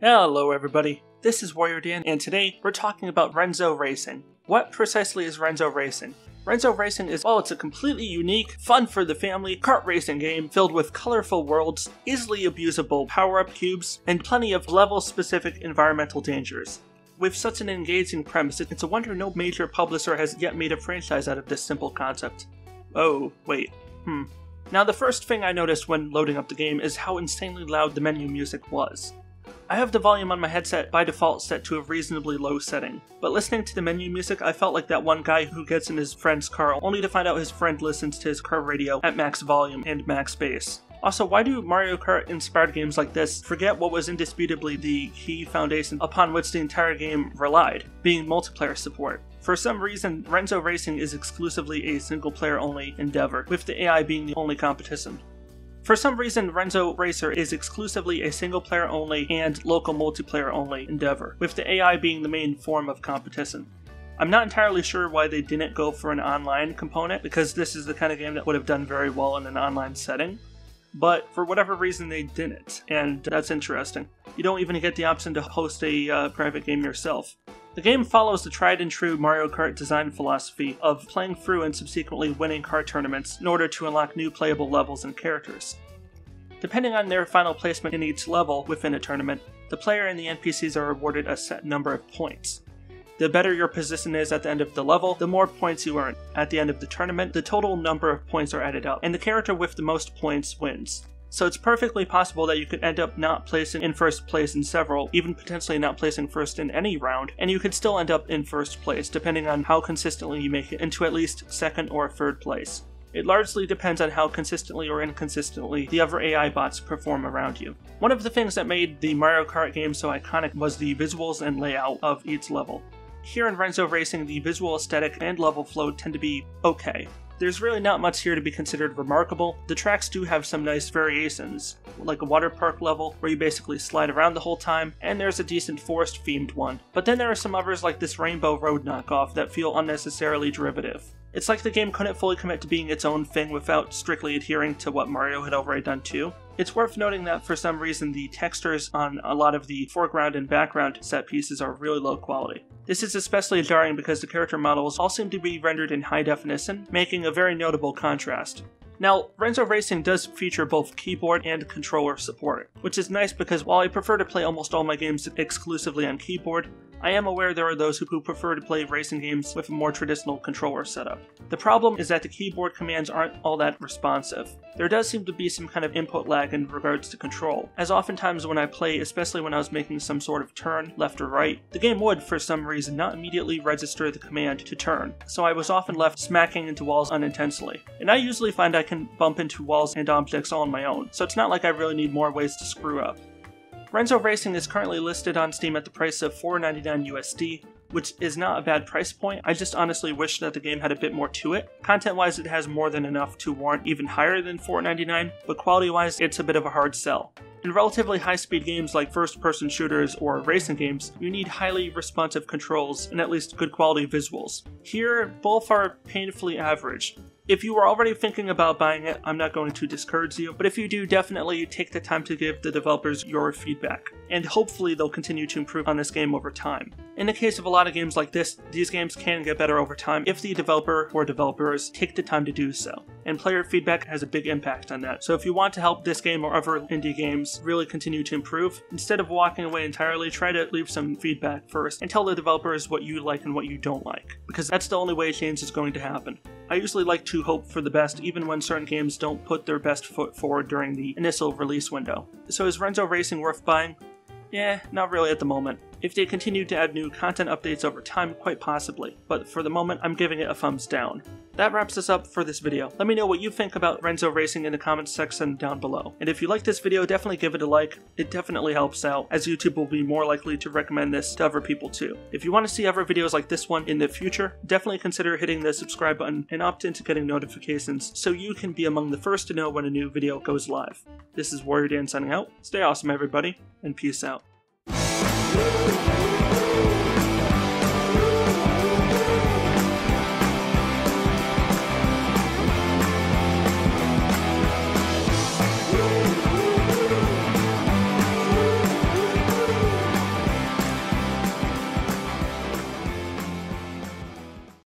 Hello everybody, this is Warrior Dan, and today we're talking about Renzo Racing. What precisely is Renzo Racing? Renzo Racing is, well, it's a completely unique, fun for the family kart racing game filled with colorful worlds, easily abusable power-up cubes, and plenty of level-specific environmental dangers. With such an engaging premise, it's a wonder no major publisher has yet made a franchise out of this simple concept. Oh, wait, hmm. Now the first thing I noticed when loading up the game is how insanely loud the menu music was. I have the volume on my headset by default set to a reasonably low setting, but listening to the menu music, I felt like that one guy who gets in his friend's car only to find out his friend listens to his car radio at max volume and max bass. Also, why do Mario Kart inspired games like this forget what was indisputably the key foundation upon which the entire game relied, being multiplayer support? For some reason, Renzo Racing is exclusively a single player only endeavor, with the AI being the only competition. For some reason, Renzo Racer is exclusively a single player only and local multiplayer only endeavor, with the AI being the main form of competition. I'm not entirely sure why they didn't go for an online component, because this is the kind of game that would have done very well in an online setting. But for whatever reason, they didn't, and that's interesting. You don't even get the option to host a uh, private game yourself. The game follows the tried and true Mario Kart design philosophy of playing through and subsequently winning kart tournaments in order to unlock new playable levels and characters. Depending on their final placement in each level within a tournament, the player and the NPCs are awarded a set number of points. The better your position is at the end of the level, the more points you earn. At the end of the tournament, the total number of points are added up, and the character with the most points wins. So it's perfectly possible that you could end up not placing in first place in several, even potentially not placing first in any round, and you could still end up in first place, depending on how consistently you make it into at least second or third place. It largely depends on how consistently or inconsistently the other AI bots perform around you. One of the things that made the Mario Kart game so iconic was the visuals and layout of each level. Here in Renzo Racing, the visual aesthetic and level flow tend to be okay. There's really not much here to be considered remarkable. The tracks do have some nice variations, like a water park level where you basically slide around the whole time, and there's a decent forest themed one. But then there are some others like this Rainbow Road knockoff that feel unnecessarily derivative. It's like the game couldn't fully commit to being its own thing without strictly adhering to what Mario had already done too. It's worth noting that for some reason the textures on a lot of the foreground and background set pieces are really low quality. This is especially jarring because the character models all seem to be rendered in high definition, making a very notable contrast. Now, Renzo Racing does feature both keyboard and controller support, which is nice because while I prefer to play almost all my games exclusively on keyboard, I am aware there are those who prefer to play racing games with a more traditional controller setup. The problem is that the keyboard commands aren't all that responsive. There does seem to be some kind of input lag in regards to control, as oftentimes when I play, especially when I was making some sort of turn, left or right, the game would, for some reason, not immediately register the command to turn, so I was often left smacking into walls unintentionally. And I usually find I can bump into walls and objects all on my own, so it's not like I really need more ways to screw up. Renzo Racing is currently listed on Steam at the price of $4.99 USD, which is not a bad price point. I just honestly wish that the game had a bit more to it. Content wise, it has more than enough to warrant even higher than $4.99, but quality wise, it's a bit of a hard sell. In relatively high speed games like first person shooters or racing games, you need highly responsive controls and at least good quality visuals. Here, both are painfully average. If you are already thinking about buying it, I'm not going to discourage you, but if you do, definitely take the time to give the developers your feedback, and hopefully they'll continue to improve on this game over time. In the case of a lot of games like this, these games can get better over time if the developer or developers take the time to do so, and player feedback has a big impact on that. So if you want to help this game or other indie games really continue to improve, instead of walking away entirely, try to leave some feedback first and tell the developers what you like and what you don't like, because that's the only way change is going to happen. I usually like to hope for the best even when certain games don't put their best foot forward during the initial release window. So is Renzo Racing worth buying? Yeah, not really at the moment. If they continue to add new content updates over time, quite possibly, but for the moment I'm giving it a thumbs down. That wraps us up for this video. Let me know what you think about Renzo Racing in the comments section down below. And if you like this video, definitely give it a like. It definitely helps out, as YouTube will be more likely to recommend this to other people too. If you want to see other videos like this one in the future, definitely consider hitting the subscribe button and opt into getting notifications so you can be among the first to know when a new video goes live. This is Warrior Dan signing out. Stay awesome everybody, and peace out.